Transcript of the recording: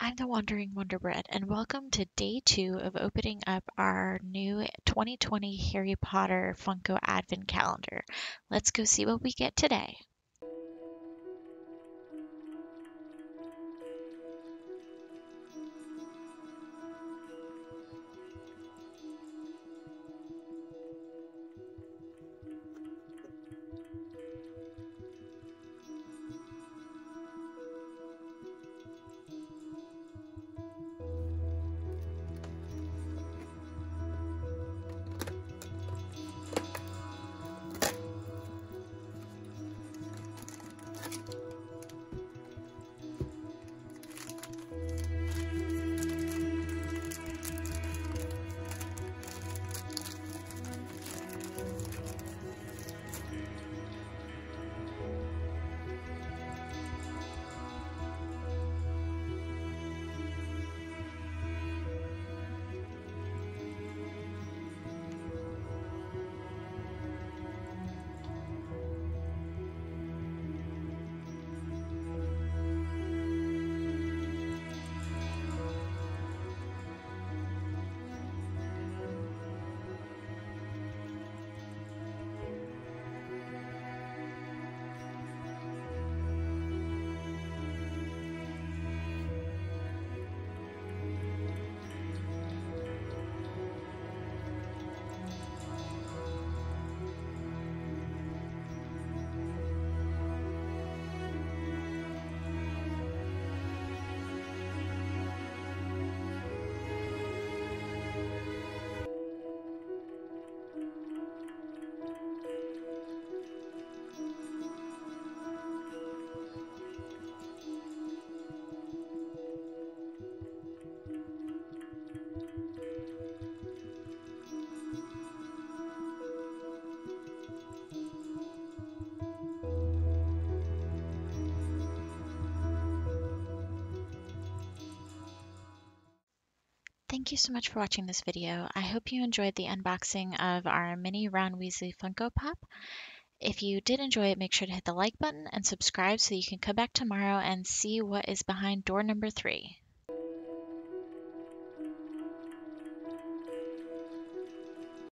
I'm the Wandering Wonder Bread, and welcome to day two of opening up our new 2020 Harry Potter Funko Advent Calendar. Let's go see what we get today. Thank you so much for watching this video. I hope you enjoyed the unboxing of our mini Ron Weasley Funko Pop. If you did enjoy it, make sure to hit the like button and subscribe so you can come back tomorrow and see what is behind door number three.